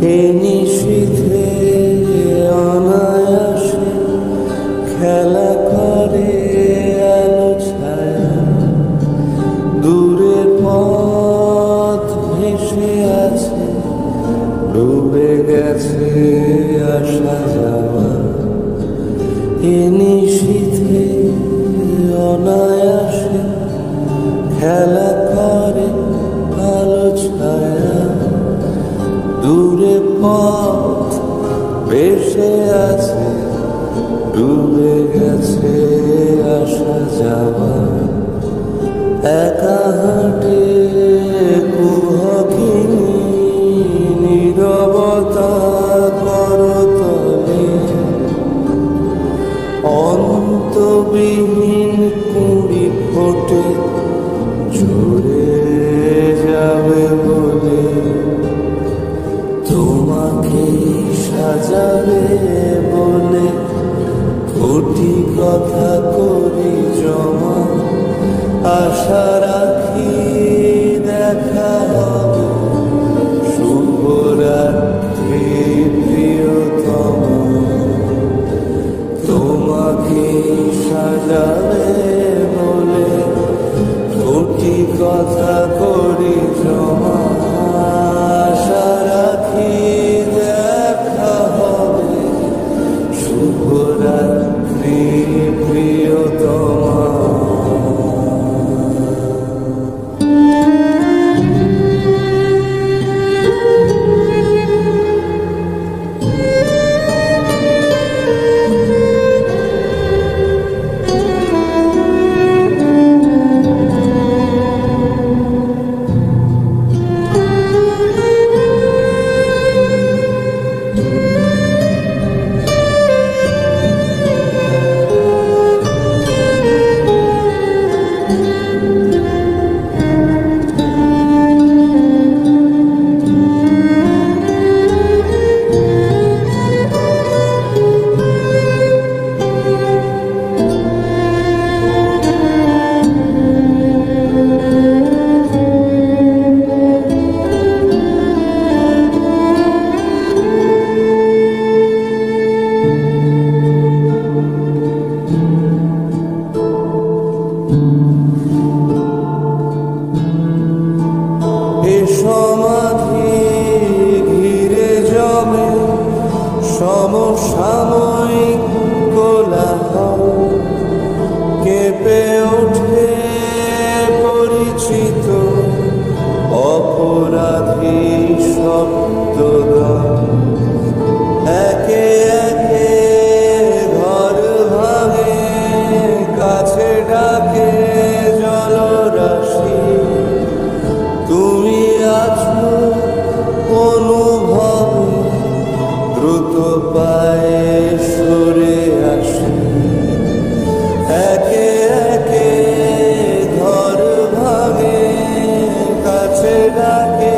এ নিশীথে অনায়াসে খেলা করে আলো দূরে পথ ভেসে আছে, ডুবে গেছে আশা যাওয়া। এ নিশীথ ভেসে আছে ডুবে গেছে আসা যাওয়া। একা হাটে নীরবতা করতলে অন্তবিহীন কুড়ি ফোটে ঝরে কথা করি জমা। আশা রাখি দেখা হবে। শুভরাত্রি প্রিয়তম। তোমাকে সাজাবে বলে কোটি কথা করি জমা। প্রিয়তমা। জলরাশি তুমি আছো দ্রুত পায়ে সরে একে একে কাছে ডাকে